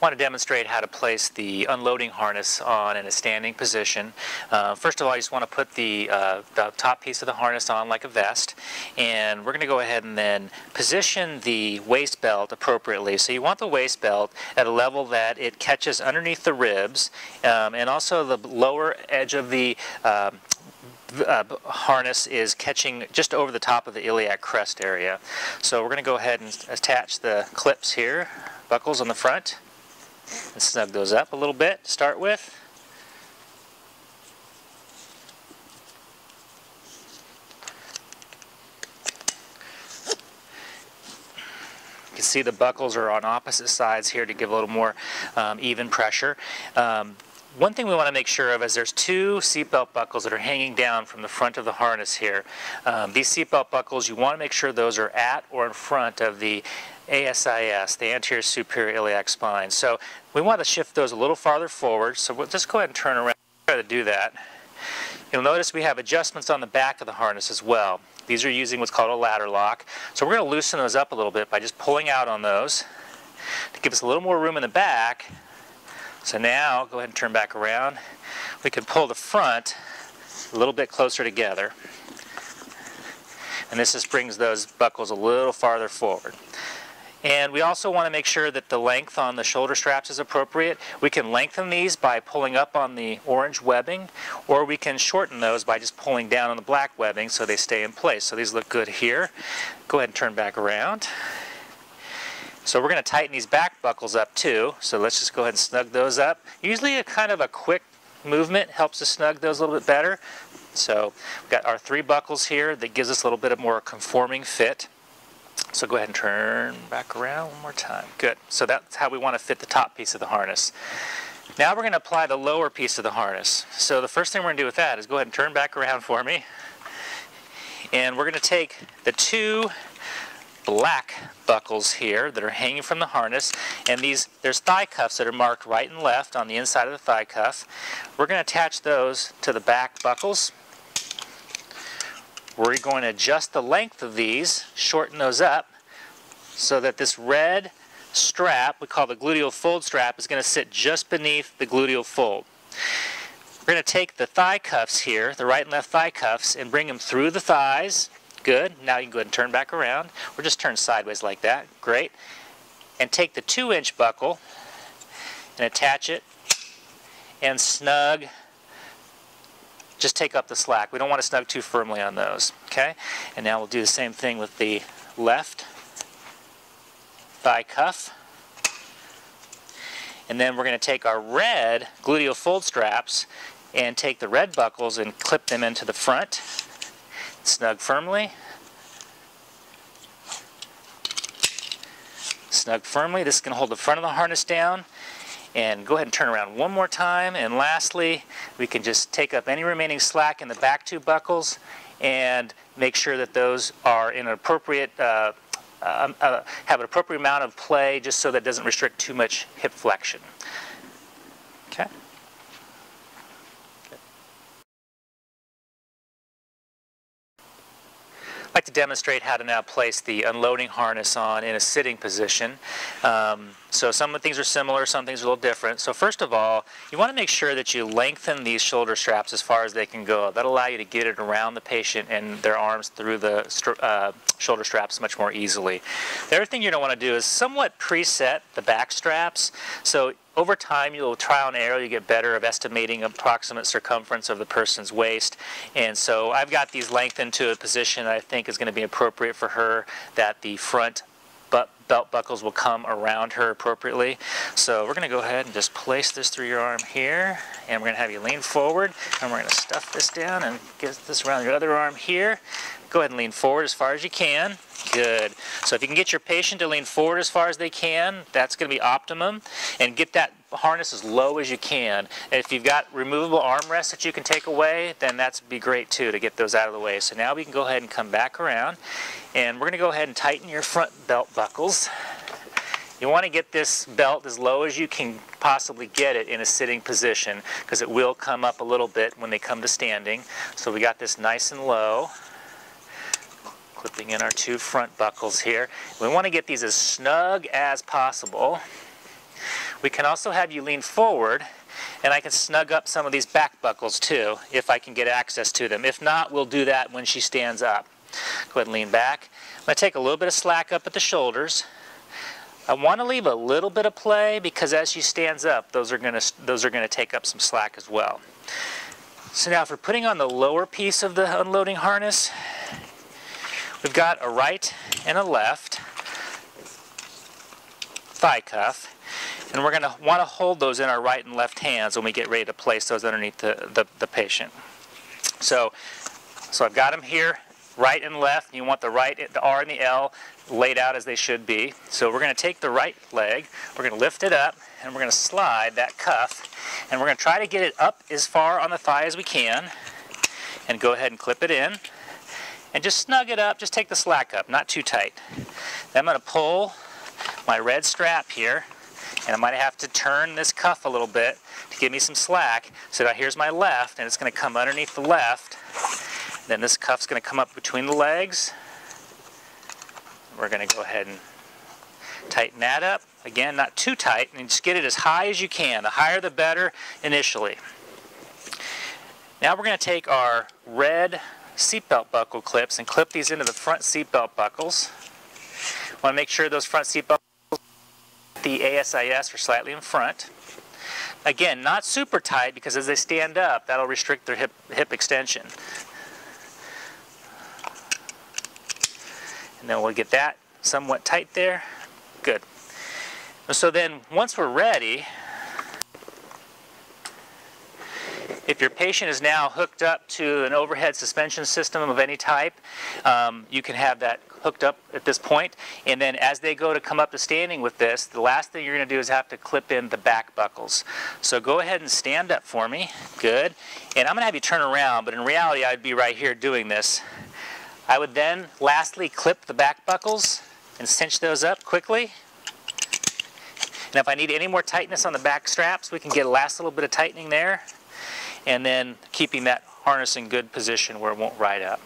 want to demonstrate how to place the unloading harness on in a standing position. Uh, first of all, I just want to put the, uh, the top piece of the harness on like a vest, and we're going to go ahead and then position the waist belt appropriately. So you want the waist belt at a level that it catches underneath the ribs, um, and also the lower edge of the um, uh, harness is catching just over the top of the iliac crest area. So we're going to go ahead and attach the clips here, buckles on the front, and snug those up a little bit to start with. You can see the buckles are on opposite sides here to give a little more um, even pressure. Um, one thing we want to make sure of is there's two seatbelt buckles that are hanging down from the front of the harness here. Um, these seatbelt buckles, you want to make sure those are at or in front of the ASIS, the anterior superior iliac spine. So we want to shift those a little farther forward. So we'll just go ahead and turn around try to do that. You'll notice we have adjustments on the back of the harness as well. These are using what's called a ladder lock. So we're going to loosen those up a little bit by just pulling out on those to give us a little more room in the back. So now, go ahead and turn back around. We can pull the front a little bit closer together. And this just brings those buckles a little farther forward. And we also want to make sure that the length on the shoulder straps is appropriate. We can lengthen these by pulling up on the orange webbing, or we can shorten those by just pulling down on the black webbing so they stay in place. So these look good here. Go ahead and turn back around. So we're going to tighten these back buckles up too. So let's just go ahead and snug those up. Usually a kind of a quick movement helps to snug those a little bit better. So we've got our three buckles here that gives us a little bit of more conforming fit. So go ahead and turn back around one more time. Good. So that's how we want to fit the top piece of the harness. Now we're going to apply the lower piece of the harness. So the first thing we're going to do with that is go ahead and turn back around for me. And we're going to take the two black buckles here that are hanging from the harness and these there's thigh cuffs that are marked right and left on the inside of the thigh cuff. We're going to attach those to the back buckles we're going to adjust the length of these, shorten those up, so that this red strap, we call the gluteal fold strap, is going to sit just beneath the gluteal fold. We're going to take the thigh cuffs here, the right and left thigh cuffs, and bring them through the thighs. Good. Now you can go ahead and turn back around, or just turn sideways like that. Great. And take the two inch buckle and attach it and snug just take up the slack. We don't want to snug too firmly on those, okay? And now we'll do the same thing with the left thigh cuff. And then we're going to take our red gluteal fold straps and take the red buckles and clip them into the front. Snug firmly. Snug firmly. This is going to hold the front of the harness down and go ahead and turn around one more time. And lastly, we can just take up any remaining slack in the back two buckles and make sure that those are in an appropriate, uh, uh, uh, have an appropriate amount of play just so that doesn't restrict too much hip flexion. Okay. Like to demonstrate how to now place the unloading harness on in a sitting position. Um, so some of the things are similar, some things are a little different. So first of all, you want to make sure that you lengthen these shoulder straps as far as they can go. That'll allow you to get it around the patient and their arms through the uh, shoulder straps much more easily. The other thing you're going to want to do is somewhat preset the back straps. So over time, you'll trial and error, you get better of estimating approximate circumference of the person's waist. And so I've got these lengthened to a position I think is going to be appropriate for her that the front belt buckles will come around her appropriately. So we're going to go ahead and just place this through your arm here, and we're going to have you lean forward, and we're going to stuff this down and get this around your other arm here. Go ahead and lean forward as far as you can. Good. So if you can get your patient to lean forward as far as they can, that's going to be optimum. And get that harness as low as you can. And if you've got removable armrests that you can take away, then that's be great too to get those out of the way. So now we can go ahead and come back around. And we're going to go ahead and tighten your front belt buckles. You want to get this belt as low as you can possibly get it in a sitting position because it will come up a little bit when they come to standing. So we got this nice and low clipping in our two front buckles here. We want to get these as snug as possible. We can also have you lean forward and I can snug up some of these back buckles too if I can get access to them. If not, we'll do that when she stands up. Go ahead and lean back. I'm going to take a little bit of slack up at the shoulders. I want to leave a little bit of play because as she stands up, those are going to those are going to take up some slack as well. So now for putting on the lower piece of the unloading harness, we've got a right and a left thigh cuff. And we're going to want to hold those in our right and left hands when we get ready to place those underneath the, the, the patient. So, so I've got them here, right and left. You want the right, the R and the L laid out as they should be. So we're going to take the right leg, we're going to lift it up, and we're going to slide that cuff. And we're going to try to get it up as far on the thigh as we can. And go ahead and clip it in. And just snug it up, just take the slack up, not too tight. Then I'm going to pull my red strap here and I might have to turn this cuff a little bit to give me some slack. So now here's my left, and it's going to come underneath the left. Then this cuff's going to come up between the legs. We're going to go ahead and tighten that up. Again, not too tight, and just get it as high as you can. The higher the better initially. Now we're going to take our red seatbelt buckle clips and clip these into the front seatbelt buckles. Want to make sure those front seatbelt the ASIS are slightly in front. Again, not super tight because as they stand up, that'll restrict their hip, hip extension. And then we'll get that somewhat tight there. Good. So then once we're ready, if your patient is now hooked up to an overhead suspension system of any type, um, you can have that hooked up at this point. And then as they go to come up to standing with this, the last thing you're going to do is have to clip in the back buckles. So go ahead and stand up for me. Good. And I'm going to have you turn around, but in reality I'd be right here doing this. I would then lastly clip the back buckles and cinch those up quickly. And if I need any more tightness on the back straps, we can get a last little bit of tightening there. And then keeping that harness in good position where it won't ride up.